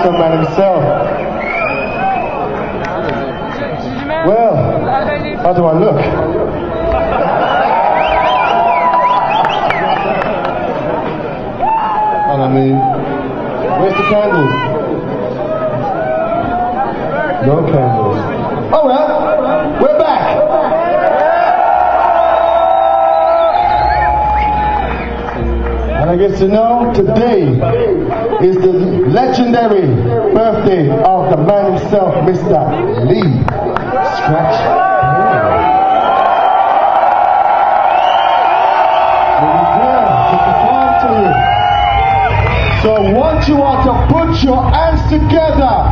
handsome man himself. Well, how do I look? And I mean, where's the candles? No candles. Oh well, we're back. And I guess to know today is the legendary birthday of the man himself, Mr. Lee Scratch. So I want you all to put your hands together